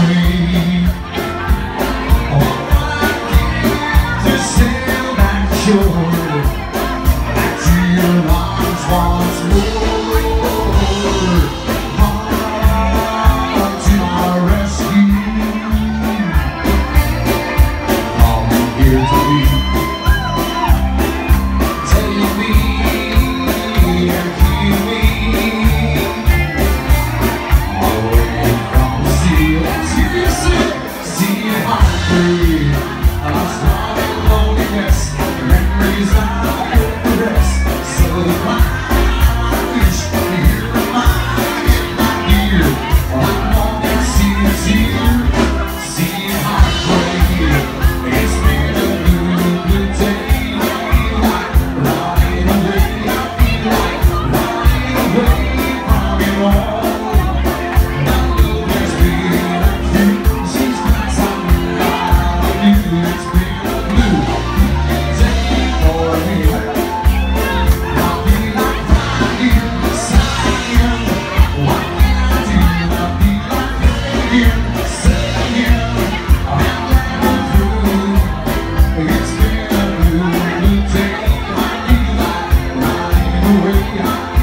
free. Yeah.